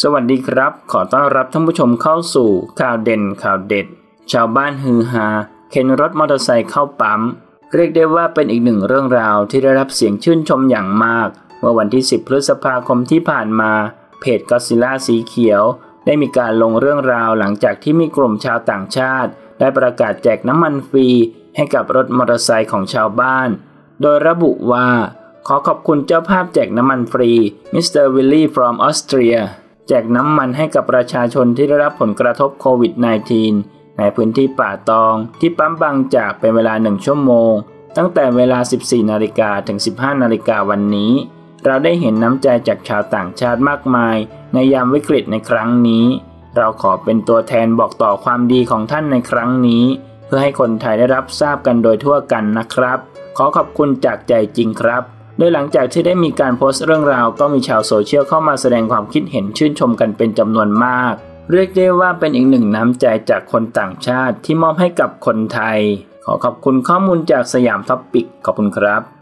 สวัสดีครับ ขอต้อนรับท่านผู้ชมเข้าสู่ข่าวเด่นข่าวเด็ด ชาวบ้านฮือฮาเข็นรถมอเตอร์ไซค์เข้าปั๊ม เรียกได้ว่าเป็นอีกหนึ่งเรื่องราวที่ได้รับเสียงชื่นชมอย่างมาก เมื่อวันที่ 10 พฤษภาคมที่ผ่านมา เพจก็ซิล่าสีเขียว ได้มีการลงเรื่องราวหลังจากที่มีกลุ่มชาวต่างชาติ ได้ประกาศแจกน้ำมันฟรี ให้กับรถมอเตอร์ไซค์ของชาวบ้าน โดยระบุว่า ขอขอบคุณเจ้าภาพแจกน้ำมันฟรี Mister Willy from Austria แจกน้ำมันให้กับประชาชนที่ได้รับผลกระทบโควิด -19 ในพื้นที่ป่าตอง ที่ปั๊มบางจากเป็นเวลา 1 ชั่วโมง ตั้งแต่เวลา 14 นาฬิกาถึง 15 นาฬิกาวันนี้ เราได้เห็นน้ำใจจากชาวต่างชาติมากมาย ในยามวิกฤตในครั้งนี้ เราขอเป็นตัวแทนบอกต่อความดีของท่านในครั้งนี้ เพื่อให้คนไทยได้รับทราบกันโดยทั่วกันนะครับ ขอขอบคุณจากใจจริงครับ โดยหลังจากที่ได้มีการโพสต์เรื่องราวก็มีชาวโซเชียลเข้ามาแสดงความคิดเห็นชื่นชมกันเป็นจำนวนมาก เรียกได้ว่าเป็นอีกหนึ่งน้ำใจจากคนต่างชาติที่มอบให้กับคนไทย ขอขอบคุณข้อมูลจาก Siam Topic ขอบคุณครับ